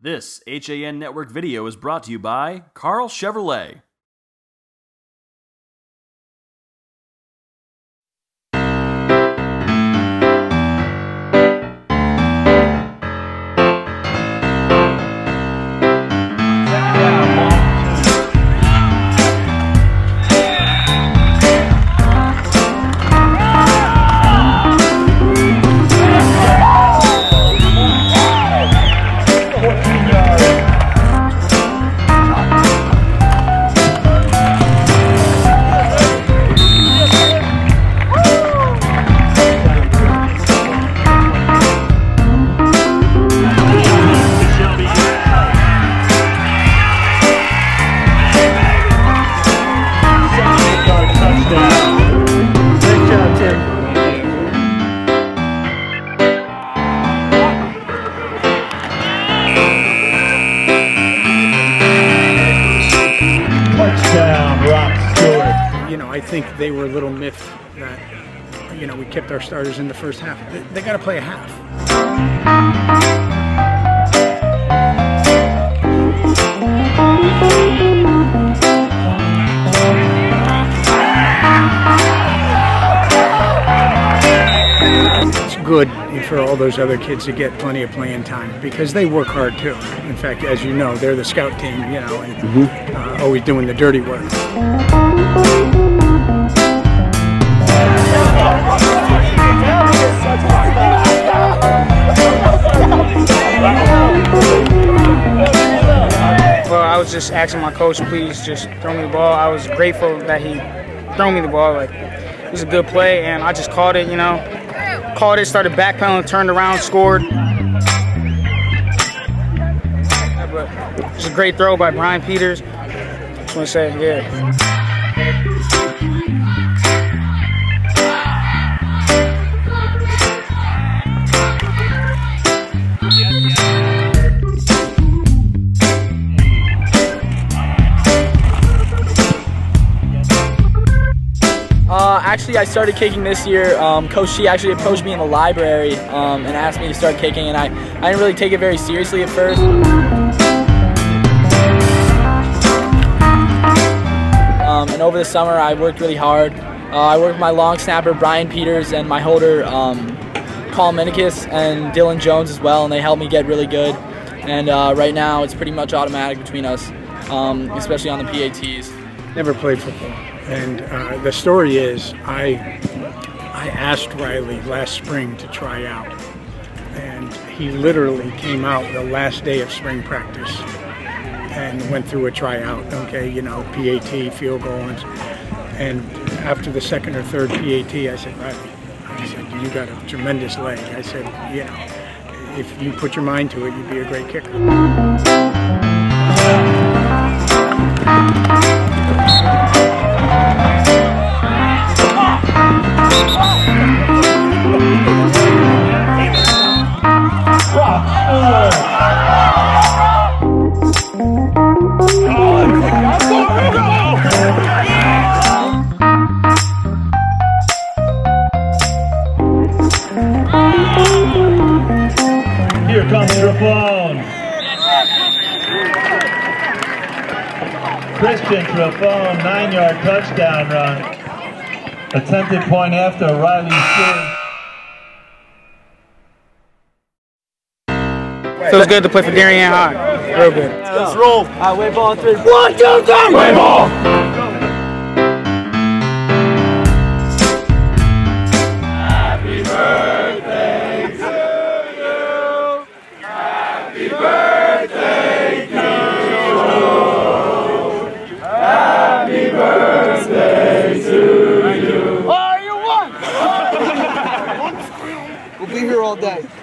This HAN Network video is brought to you by Karl Chevrolet. I think they were a little miffed that, you know, we kept our starters in the first half. They, they got to play a half. It's good for all those other kids to get plenty of playing time because they work hard too. In fact, as you know, they're the scout team, you know, and uh, always doing the dirty work. Well, I was just asking my coach, please just throw me the ball. I was grateful that he threw me the ball. Like it was a good play, and I just caught it. You know, caught it, started backpedaling, turned around, scored. But it was a great throw by Brian Peters. Just want to say, yeah. Actually, I started kicking this year. Um, Coach Shi actually approached me in the library um, and asked me to start kicking, and I, I didn't really take it very seriously at first. Um, and over the summer, I worked really hard. Uh, I worked with my long snapper, Brian Peters, and my holder, um, Colin Minikis, and Dylan Jones as well, and they helped me get really good. And uh, right now, it's pretty much automatic between us, um, especially on the PATs. never played football. And uh, the story is, I I asked Riley last spring to try out, and he literally came out the last day of spring practice and went through a tryout. Okay, you know, PAT, field goal, and, and after the second or third PAT, I said, Riley, I said, you got a tremendous leg. I said, you know, if you put your mind to it, you'd be a great kicker. Here comes. Christian Trifone, nine-yard touchdown run. Attempted point after Riley Stewart. Feels good to play for Darien High. Real good. Let's roll. All right, wave ball three. We'll be here all day.